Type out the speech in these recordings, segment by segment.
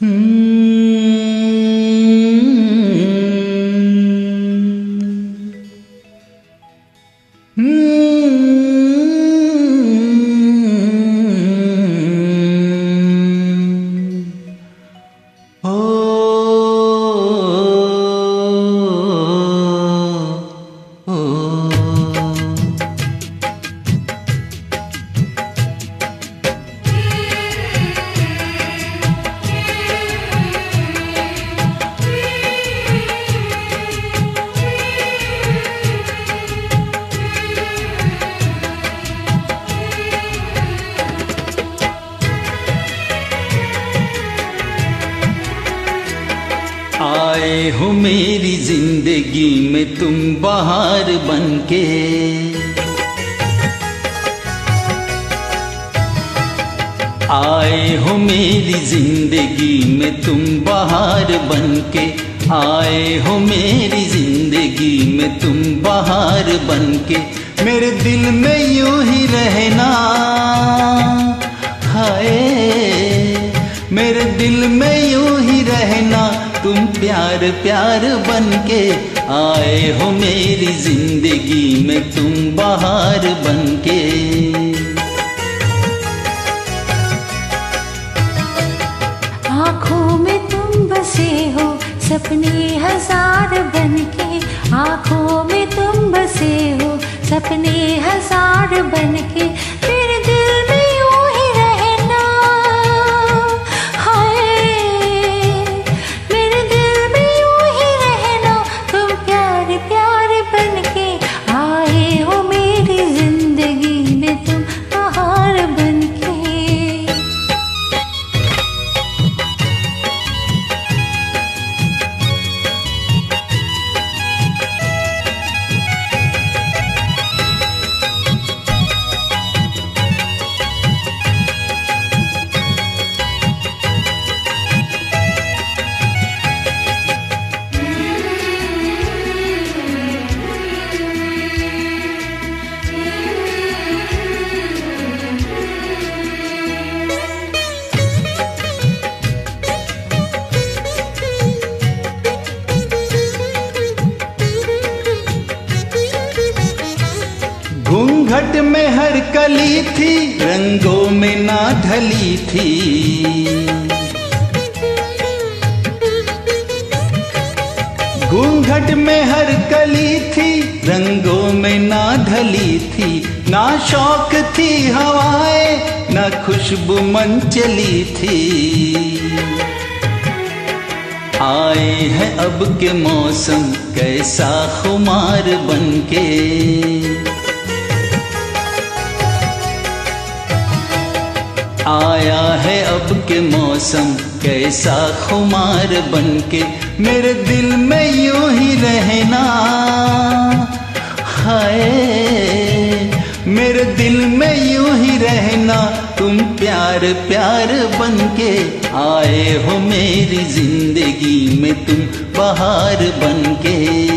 Hmm. हो मेरी ज़िंदगी में तुम बाहर बनके। आए हो मेरी ज़िंदगी में तुम बाहर बनके। आए हो मेरी ज़िंदगी में तुम बाहर बनके। मेरे दिल में यूँ ही रहना। हाय, मेरे दिल में यूँ ही रहना। तुम प्यार प्यार बनके आए हो मेरी ज़िंदगी में तुम बाहर बनके। आँखों में तुम बसे हो सपने हज़ार बनके। आँखों में तुम बसे हो सपने हज़ार बनके। तेरे घूंघट में हर कली थी, रंगों में ना ढली थी। घूंघट में हर कली थी, रंगों में ना ढली थी। ना शौक थी हवाएँ, ना खुशबू मन चली थी। आए हैं अब के मौसम, कैसा खुमार बनके मौसम कैसा खुमार बनके मेरे दिल में यूँ ही रहना। हाय, मेरे दिल में यूँ ही रहना। तुम प्यार प्यार बनके आए हो मेरी ज़िंदगी में, तुम बाहर बनके।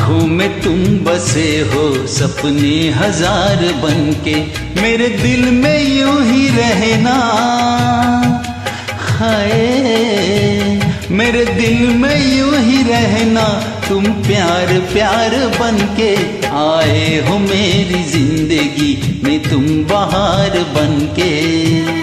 आँखों में तुम बसे हो, सपने हज़ार बन के मेरे दिल में यूँ ही रहना। हाय, मेरे दिल में यूँ ही रहना, तुम प्यार प्यार बन के आए हो मेरी ज़िंदगी में, तुम बाहर बन के